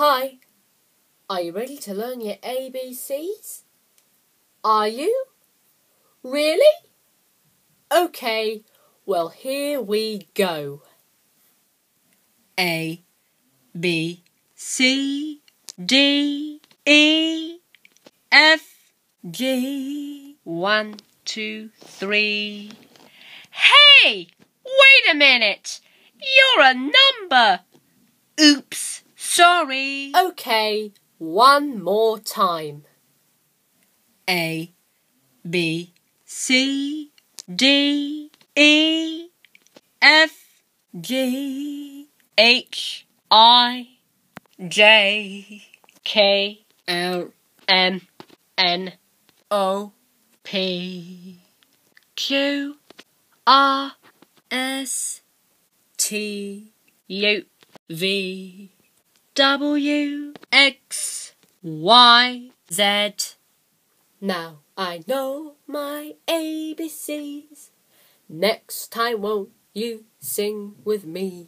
Hi, are you ready to learn your ABCs? Are you? Really? Okay, well, here we go. A, B, C, D, E, F, G. One, two, three. Hey! Wait a minute! You're a number! Oops, sorry. Okay, one more time. A, B, C, D, E, F, G, H, I, J, K, L, M, N, O, P, Q, R, S, T, U, V, W, X, Y, Z. Now I know my ABCs. Next time, won't you sing with me?